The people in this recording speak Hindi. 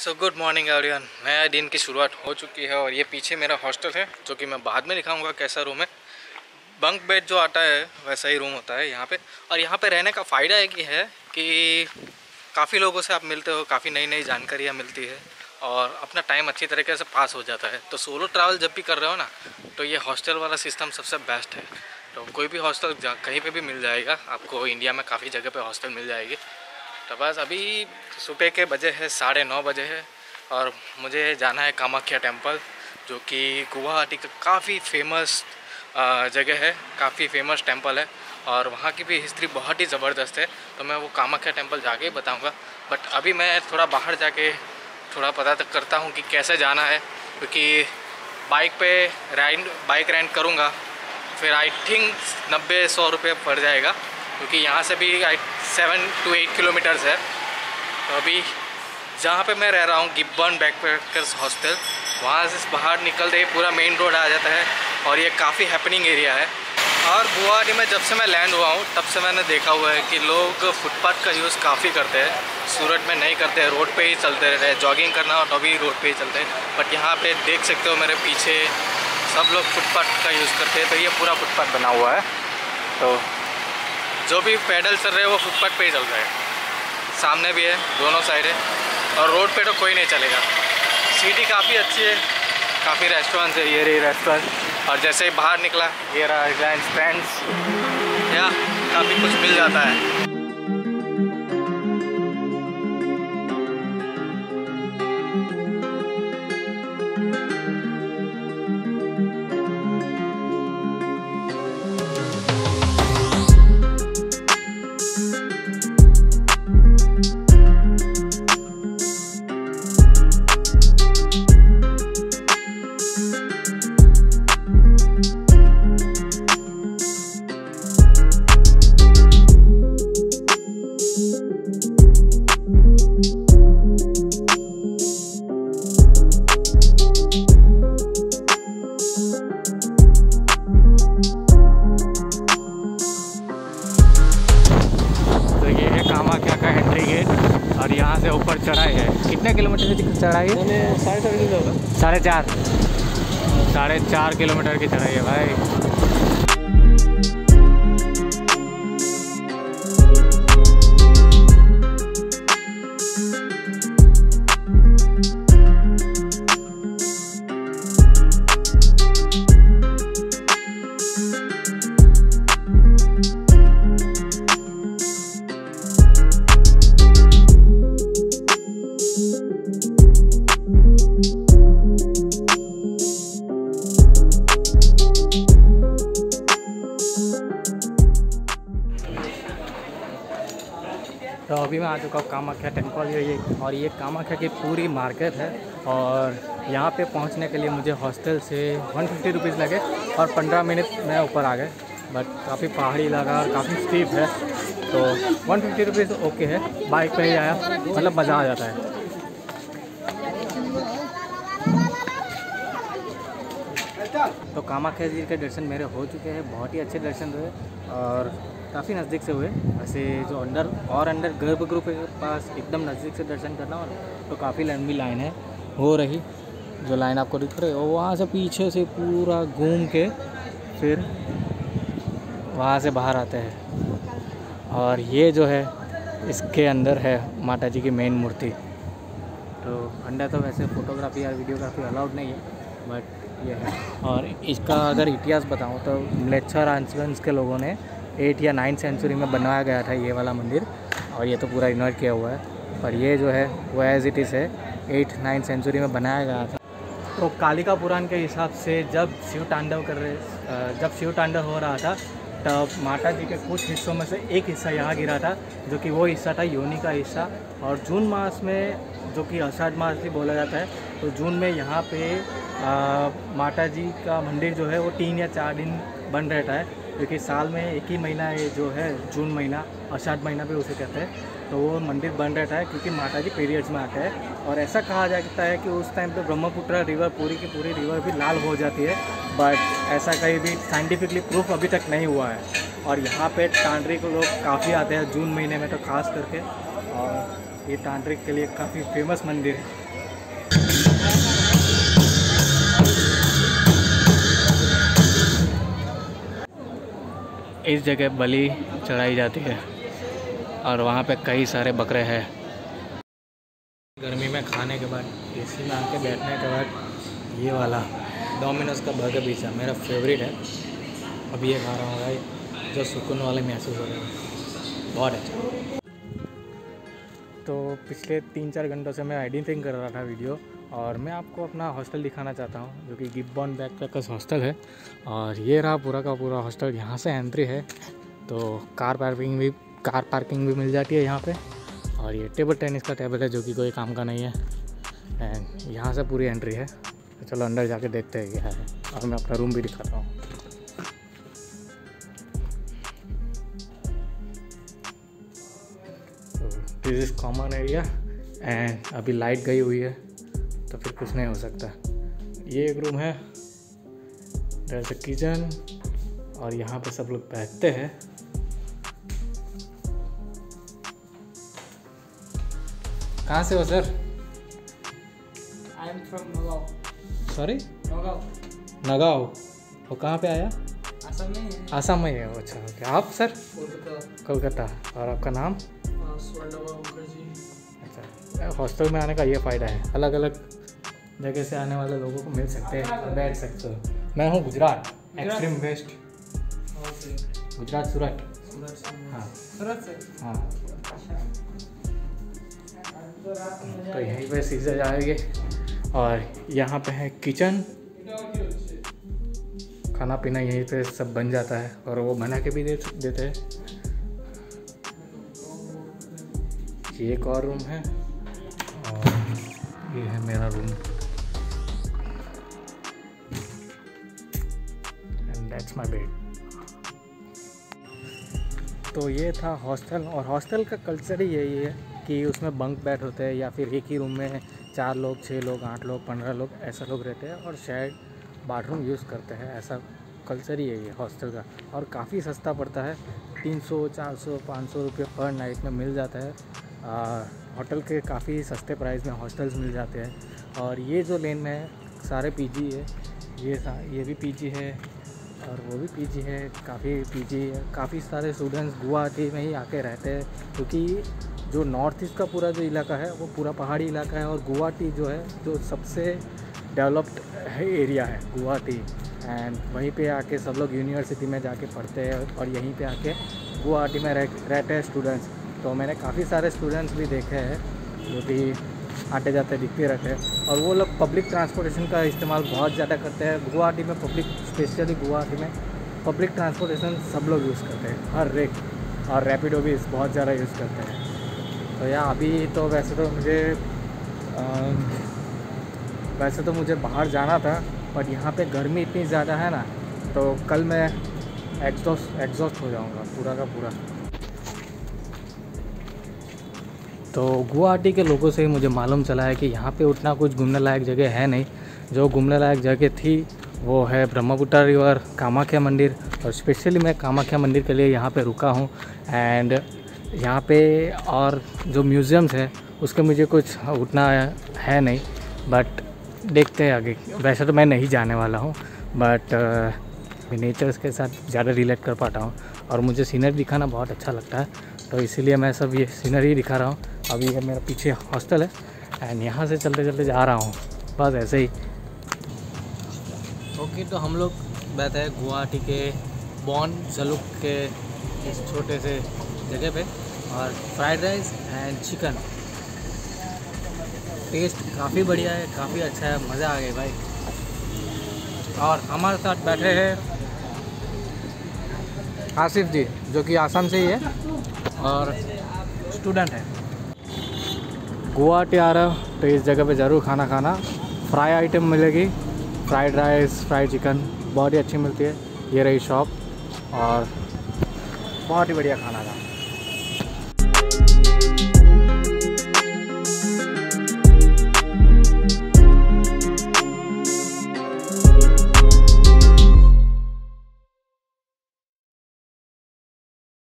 सो गुड मॉर्निंग एवरीवन नया दिन की शुरुआत हो चुकी है और ये पीछे मेरा हॉस्टल है, जो कि मैं बाद में दिखाऊँगा कैसा रूम है। बंक बेड जो आता है, वैसा ही रूम होता है यहाँ पे। और यहाँ पे रहने का फ़ायदा एक ही है कि काफ़ी लोगों से आप मिलते हो, काफ़ी नई नई जानकारियाँ मिलती है और अपना टाइम अच्छी तरीके से पास हो जाता है। तो सोलो ट्रैवल जब भी कर रहे हो ना तो ये हॉस्टल वाला सिस्टम सबसे बेस्ट है। तो कोई भी हॉस्टल कहीं पे भी मिल जाएगा, आपको इंडिया में काफ़ी जगह पे हॉस्टल मिल जाएगी। तो बस अभी सुबह के बजे है, साढ़े नौ बजे है और मुझे जाना है कामाख्या टेंपल जो कि गुवाहाटी का काफ़ी फ़ेमस जगह है, काफ़ी फ़ेमस टेंपल है और वहाँ की भी हिस्ट्री बहुत ही ज़बरदस्त है तो मैं वो कामाख्या टेंपल जाके ही बताऊँगा। बट अभी मैं थोड़ा बाहर जाके थोड़ा पता तक करता हूँ कि कैसे जाना है, क्योंकि बाइक पे राइड बाइक रेंट करूँगा, फिर आई थिंक नब्बे सौ रुपये पड़ जाएगा, क्योंकि यहाँ से भी आई सेवन टू एट किलोमीटर्स है। तो अभी जहाँ पे मैं रह रहा हूँ, गिब्बन बैकपैकर्स हॉस्टल वहाँ से बाहर निकलते ही पूरा मेन रोड आ जाता है और ये काफ़ी हैपनिंग एरिया है। और गुवाहाटी में जब से मैं लैंड हुआ हूँ, तब से मैंने देखा हुआ है कि लोग फुटपाथ का यूज़ काफ़ी करते हैं। सूरत में नहीं करते हैं रोड पे ही चलते रहते हैं। जॉगिंग करना हो तो भी रोड पे ही चलते हैं। बट यहाँ पे देख सकते हो मेरे पीछे सब लोग फुटपाथ का यूज़ करते हैं। तो ये पूरा फुटपाथ बना हुआ है। तो जो भी पैडल चल रहे हैं, वो फुटपाथ पे ही चल रहा है। सामने भी है, दोनों साइड है। और रोड पे तो कोई नहीं चलेगा। सिटी काफ़ी अच्छी है। काफ़ी रेस्टोरेंट्स है, ये रही रेस्टोरेंट और जैसे ही बाहर निकला, ये रहा रिलायंस फ्रेंड्स या, काफ़ी कुछ मिल जाता है। यहाँ से ऊपर चढ़ाई है। कितने किलोमीटर की चढ़ाई है? साढ़े चार किलोमीटर साढ़े चार साढ़े चार किलोमीटर की चढ़ाई है भाई। अभी मैं आ चुका हूँ कामाख्या टेंपल ये और ये कामाख्या की पूरी मार्केट है। और यहाँ पे पहुँचने के लिए मुझे हॉस्टल से वन फिफ्टी रुपीज़ लगे और पंद्रह मिनट में ऊपर आ गए। बट काफ़ी पहाड़ी इलाका और काफ़ी स्टीप है तो वन फिफ्टी रुपीज़ ओके है। बाइक पे ही आया मतलब मज़ा आ जाता है। तो कामाख्या जी के दर्शन मेरे हो चुके हैं, बहुत ही अच्छे दर्शन हुए और काफ़ी नज़दीक से हुए। वैसे जो अंदर, और अंदर गर्भगृह के पास एकदम नज़दीक से दर्शन करना और तो काफ़ी लंबी लाइन है। हो रही, जो लाइन आपको दिख रही है वहाँ से पीछे से पूरा घूम के फिर वहाँ से बाहर आते हैं। और ये जो है, इसके अंदर है माता जी की मेन मूर्ति। तो अंडा तो वैसे फ़ोटोग्राफी या वीडियोग्राफी अलाउड नहीं है बट ये है। और इसका अगर इतिहास बताऊँ तो मलेच्छर राजवंश के लोगों ने एट या नाइन्थ सेंचुरी में बनवाया गया था ये वाला मंदिर और ये तो पूरा इन्वर्ट किया हुआ है। पर ये जो है वो एज इट इज़ है एट नाइन्थ सेंचुरी में बनाया गया था। तो कालिका पुराण के हिसाब से जब शिव तांडव कर रहे जब शिव तांडव हो रहा था तब माता जी के कुछ हिस्सों में से एक हिस्सा यहाँ गिरा था जो कि वो हिस्सा था योनि का हिस्सा। और जून मास में जो कि अषाढ़ मास भी बोला जाता है तो जून में यहाँ पे आ, माता जी का मंदिर जो है वो तीन या चार दिन बन रहता है। क्योंकि साल में एक ही महीना ये जो है, जून महीना अषाढ़ महीना भी उसे कहते हैं। तो वो मंदिर बन रहता है क्योंकि माता जी पीरियड्स में आते हैं। और ऐसा कहा जाता है कि उस टाइम पे ब्रह्मपुत्र रिवर पूरी की पूरी रिवर भी लाल हो जाती है। बट ऐसा कहीं भी साइंटिफिकली प्रूफ अभी तक नहीं हुआ है। और यहाँ पे तांड्री को लोग काफ़ी आते हैं जून महीने में तो खास करके। और ये तांत्रिक के लिए काफ़ी फ़ेमस मंदिर है। इस जगह बलि चढ़ाई जाती है और वहाँ पे कई सारे बकरे हैं। गर्मी में खाने के बाद एसी में आके बैठने के बाद, ये वाला डोमिनोज का बर्गर पिज़्ज़ा मेरा फेवरेट है। अब ये खा रहा हूँ भाई, जो सुकून वाले महसूस हो रहे हैं। बहुत अच्छा। तो पिछले तीन चार घंटों से मैं एडिटिंग कर रहा था वीडियो और मैं आपको अपना हॉस्टल दिखाना चाहता हूँ, जो कि गिब्बॉन बैकपैकर्स हॉस्टल है। और ये रहा पूरा का पूरा हॉस्टल, यहाँ से एंट्री है। तो कार पार्किंग भी, कार पार्किंग भी मिल जाती है यहाँ पे। और ये टेबल टेनिस का टेबल है, जो कि कोई काम का नहीं है। एंड यहाँ से पूरी एंट्री है। तो चलो अंदर जाके देखते हैं क्या है। और मैं अपना रूम भी दिखाता हूँ। This is common area and अभी लाइट गई हुई है। तो फिर कुछ नहीं हो सकता। ये एक रूम है द किचन और यहाँ पे सब लोग बैठते हैं। कहाँ से हो sir I am from Nagaon sorry Nagaon Nagaon वो कहाँ पे आया? असम में आसाम में है अच्छा ओके आप सर कोलकाता। कोलकाता। और आपका नाम? हॉस्टल में आने का ये फ़ायदा है। अलग अलग जगह से आने वाले लोगों को मिल सकते हैं बैठ सकते हो। मैं हूँ गुजरात एक्सट्रीम वेस्ट गुजरात सूरत। सूरत हाँ। सूरत से? हाँ। तो यहीं पे सीधे जाएँगे। और यहाँ पे है किचन। खाना पीना यहीं पे सब बन जाता है और वो बना के भी दे देते हैं। ये एक और रूम है। ये है मेरा room and that's my bed तो ये था हॉस्टल और हॉस्टल का कल्चर ही यही है कि उसमें बंक बेड होते हैं या फिर एक ही रूम में चार लोग छः लोग आठ लोग पंद्रह लोग ऐसा लोग रहते हैं और शायद बाथरूम यूज़ करते हैं। ऐसा कल्चर ही है ये हॉस्टल का। और काफ़ी सस्ता पड़ता है। तीन सौ चार सौ पाँच सौ रुपये पर नाइट में मिल जाता है। आ, होटल के काफ़ी सस्ते प्राइस में हॉस्टल्स मिल जाते हैं। और ये जो लेन में है सारे पीजी है, ये ये भी पीजी है और वो भी पीजी है, काफ़ी पीजी है। काफ़ी सारे स्टूडेंट्स गुवाहाटी में ही आके रहते हैं, क्योंकि जो नॉर्थ ईस्ट का पूरा जो इलाका है, वो पूरा पहाड़ी इलाका है और गुवाहाटी जो है, जो सबसे डेवलप्ड एरिया है गुवाहाटी। एंड वहीं पे आके सब लोग यूनिवर्सिटी में जाके पढ़ते हैं और यहीं पे आके गुवाहाटी में रह, रहते हैं स्टूडेंट्स तो मैंने काफ़ी सारे स्टूडेंट्स भी देखे हैं जो कि आते जाते दिखते रहते हैं। और वो लोग पब्लिक ट्रांसपोर्टेशन का इस्तेमाल बहुत ज़्यादा करते हैं। गुवाहाटी में पब्लिक स्पेशली गुवाहाटी में पब्लिक ट्रांसपोर्टेशन सब लोग यूज़ करते हैं। हर एक और रैपिडो भी बहुत ज़्यादा यूज़ करते हैं। तो यार अभी तो वैसे तो मुझे अम, वैसे तो मुझे बाहर जाना था बट यहाँ पे गर्मी इतनी ज़्यादा है ना तो कल मैं एग्जॉस्ट एग्जॉस्ट हो जाऊँगा पूरा का पूरा। तो गुवाहाटी के लोगों से मुझे मालूम चला है कि यहाँ पे उतना कुछ घूमने लायक जगह है नहीं। जो घूमने लायक जगह थी, वो है ब्रह्मपुत्र रिवर कामाख्या मंदिर। और स्पेशली मैं कामाख्या मंदिर के लिए यहाँ पे रुका हूँ। एंड यहाँ पे और जो म्यूज़ियम्स है, उसके मुझे कुछ उतना है नहीं। बट देखते हैं आगे। वैसे तो मैं नहीं जाने वाला हूँ। बट नेचर्स के साथ ज़्यादा रिलेट कर पाता हूँ। और मुझे सीनरी दिखाना बहुत अच्छा लगता है। तो इसीलिए मैं सब ये सीनरी दिखा रहा हूँ। अभी ये मेरा पीछे हॉस्टल है। एंड यहाँ से चलते चलते जा रहा हूँ। बस ऐसे ही। ओके तो हम लोग बैठे हैं गुवाहाटी के बॉन जलुक के इस छोटे से जगह पे। और fried rice and chicken taste काफ़ी बढ़िया है, काफ़ी अच्छा है, मज़ा आ गया भाई। और हमारे साथ बैठे हैं आसिफ जी, जो कि आसाम से ही है। और स्टूडेंट है। गुवाहाटी आ रहे हो तो इस जगह पे ज़रूर खाना खाना। फ्राई आइटम मिलेगी। फ्राइड राइस, फ्राइड चिकन, बहुत ही अच्छी मिलती है। ये रही शॉप और बहुत ही बढ़िया खाना था।